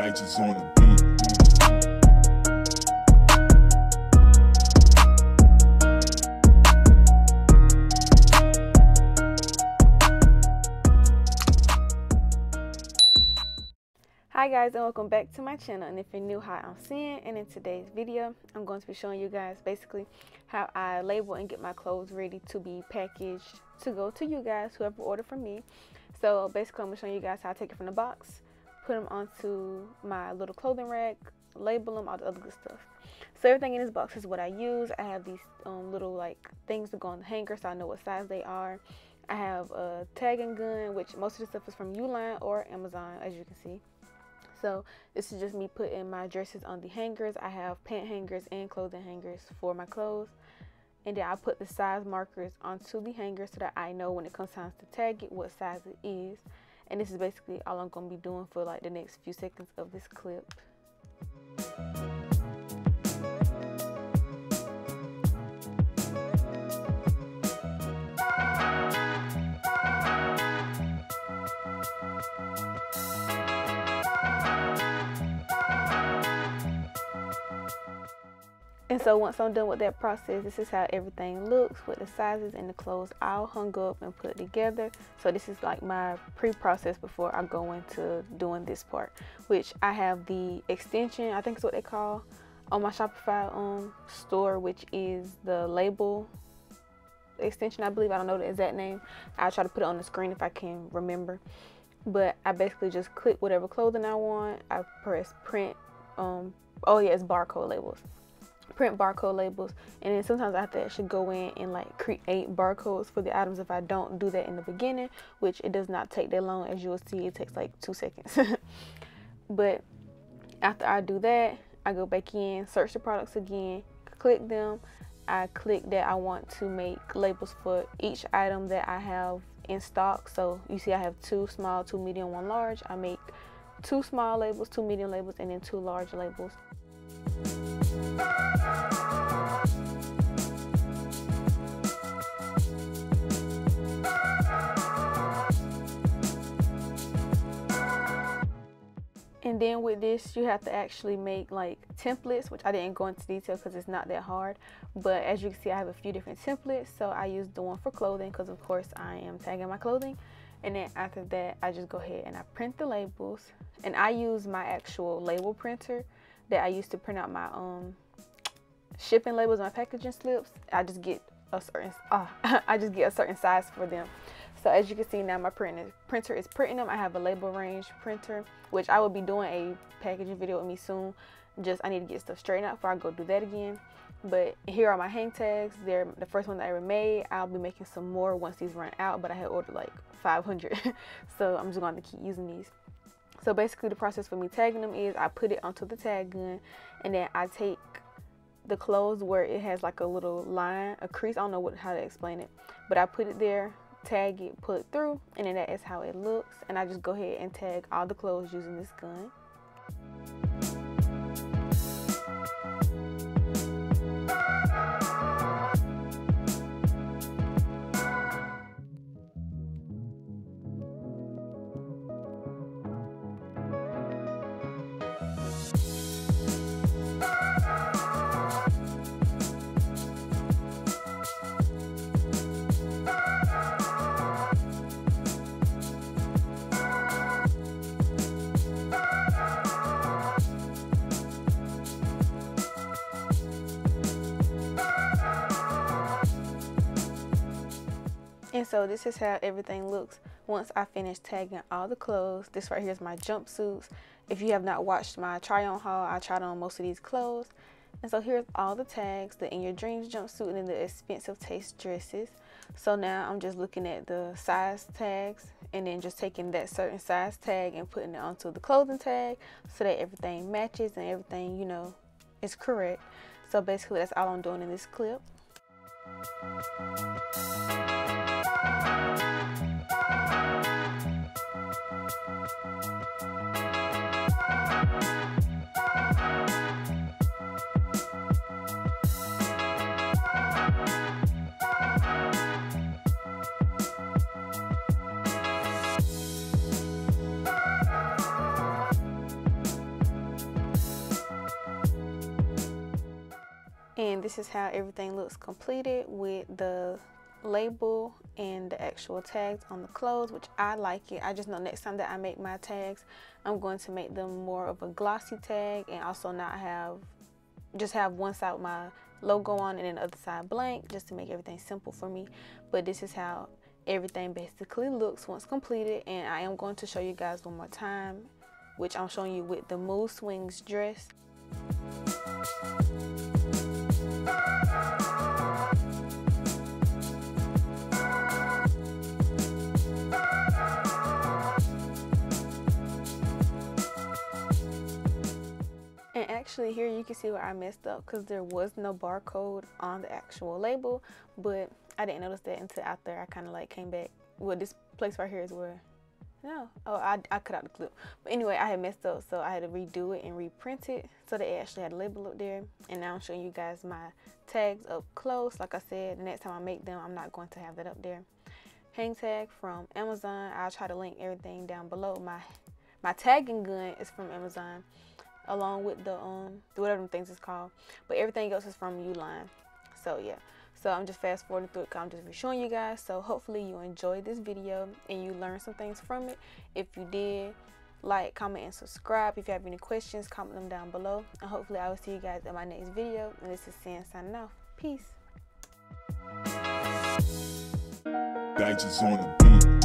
on the. Hi guys and welcome back to my channel and if you're new hi I'm Cinn and in today's video I'm going to be showing you guys basically how I label and get my clothes ready to be packaged to go to you guys whoever ordered from me so basically I'm going to show you guys how I take it from the box put them onto my little clothing rack label them all the other good stuff so everything in this box is what I use I have these um, little like things to go on the hanger so I know what size they are I have a tagging gun which most of the stuff is from Uline or Amazon as you can see so this is just me putting my dresses on the hangers. I have pant hangers and clothing hangers for my clothes. And then I put the size markers onto the hanger so that I know when it comes time to tag it what size it is. And this is basically all I'm going to be doing for like the next few seconds of this clip. And so once I'm done with that process, this is how everything looks with the sizes and the clothes all hung up and put together. So this is like my pre-process before I go into doing this part, which I have the extension, I think is what they call on my Shopify um, store, which is the label extension, I believe. I don't know the exact name. I'll try to put it on the screen if I can remember. But I basically just click whatever clothing I want. I press print. Um, oh yeah, it's barcode labels print barcode labels and then sometimes I have to actually go in and like create barcodes for the items if I don't do that in the beginning which it does not take that long. As you will see it takes like two seconds. But after I do that I go back in search the products again click them. I click that I want to make labels for each item that I have in stock. So you see I have two small two medium one large. I make two small labels two medium labels and then two large labels and then with this you have to actually make like templates which I didn't go into detail because it's not that hard. But as you can see I have a few different templates. So I use the one for clothing because of course I am tagging my clothing. And then after that I just go ahead and I print the labels. And I use my actual label printer that I used to print out my um shipping labels my packaging slips I just get a certain uh, I just get a certain size for them. So as you can see now my printer printer is printing them I have a label range printer which I will be doing a packaging video with me soon. Just I need to get stuff straightened out before I go do that again. But here are my hang tags. They're the first one that I ever made. I'll be making some more once these run out but I had ordered like 500 so I'm just going to keep using these so basically the process for me tagging them is I put it onto the tag gun and then I take the clothes where it has like a little line, a crease, I don't know what how to explain it, but I put it there, tag it, put it through, and then that is how it looks. And I just go ahead and tag all the clothes using this gun. And so this is how everything looks once I finish tagging all the clothes. This right here is my jumpsuits. If you have not watched my try on haul, I tried on most of these clothes. And so here's all the tags, the In Your Dreams jumpsuit and then the expensive taste dresses. So now I'm just looking at the size tags and then just taking that certain size tag and putting it onto the clothing tag so that everything matches and everything, you know, is correct. So basically that's all I'm doing in this clip and this is how everything looks completed with the label and the actual tags on the clothes, which I like it. I just know next time that I make my tags, I'm going to make them more of a glossy tag and also not have, just have one side with my logo on and then the other side blank just to make everything simple for me. But this is how everything basically looks once completed and I am going to show you guys one more time which I'm showing you with the Mood Swings dress. Actually here you can see where I messed up because there was no barcode on the actual label, but I didn't notice that until after I kind of like came back. Well, this place right here is where, no, oh, I, I cut out the clip. But anyway, I had messed up, so I had to redo it and reprint it so it actually had a label up there. And now I'm showing you guys my tags up close. Like I said, the next time I make them, I'm not going to have that up there. Hang tag from Amazon. I'll try to link everything down below. My my tagging gun is from Amazon along with the um whatever things is called. But everything else is from Uline. So yeah. So I'm just fast forwarding through it. I'm just showing you guys. So hopefully you enjoyed this video and you learned some things from it. If you did, like, comment, and subscribe. If you have any questions, comment them down below. And hopefully I will see you guys in my next video. And this is Sam signing off. Peace. On the beat.